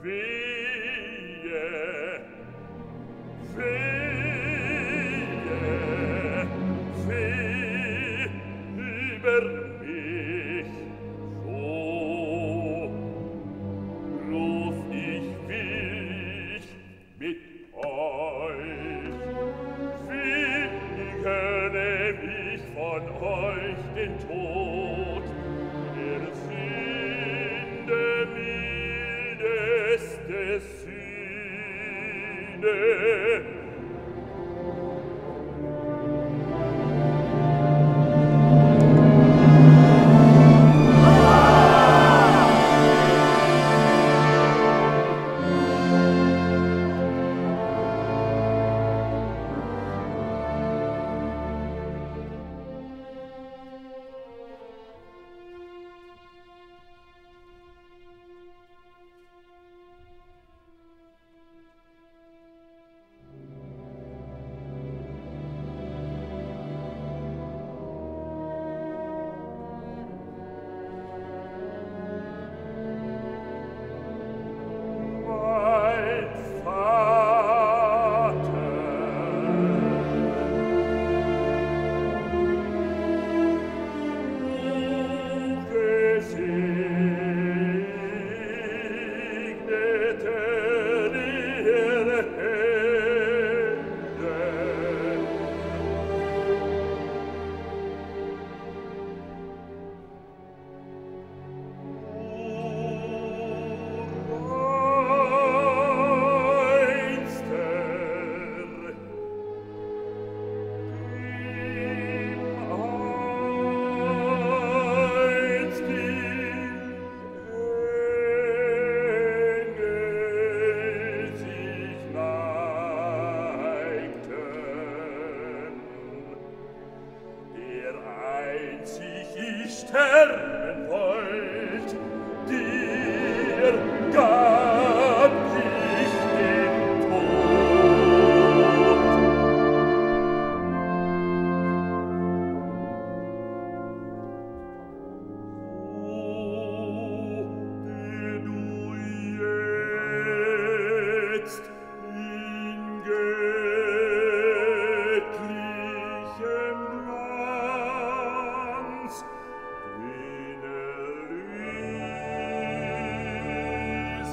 Veie, veie, veie, über mich, ruf ich mich mit euch. Wiege nämlich von euch den Tod, fine.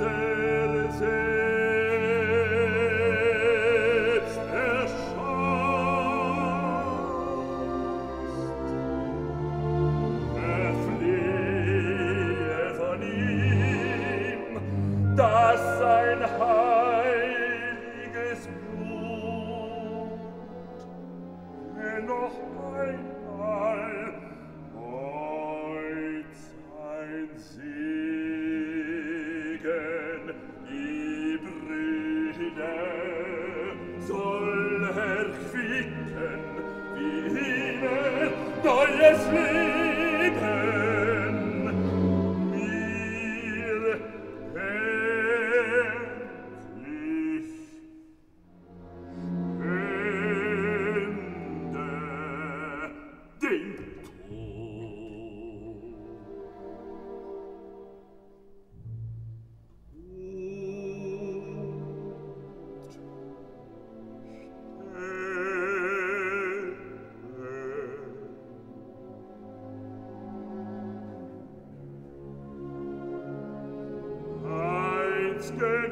excelsi die Brüder soll erquicken, wie ihnen neues Leben.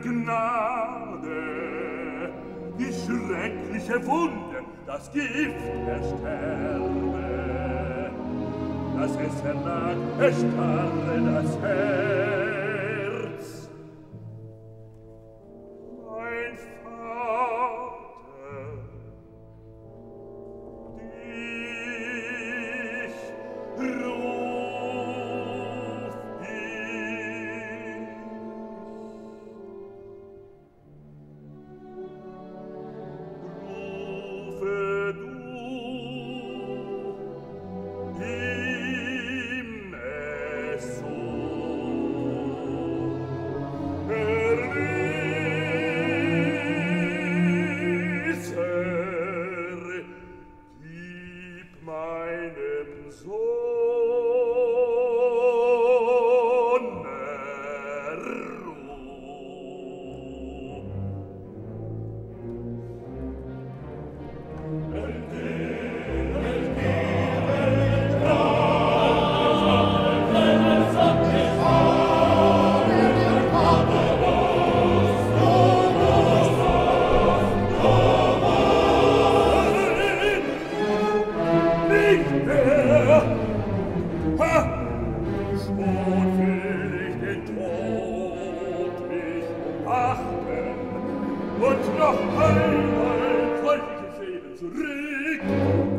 Gnade die schreckliche Wunde, das Gift der Sterbe, das es erlag, erstarre das Herz. Ein und noch einmal freundliches Leben zurück.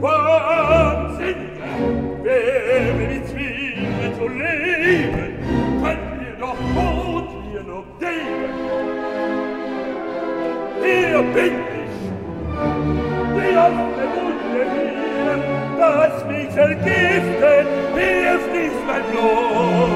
Wahnsinnig, wer mir die Zwinge zu leben, kann mir doch Mut mir noch geben. Hier bin ich, die der Wunde mir, das mich vergiftet, wirf nicht mein Blut.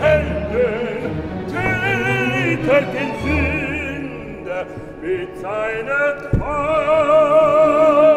Helden, Täter den Sünder mit seiner Tat.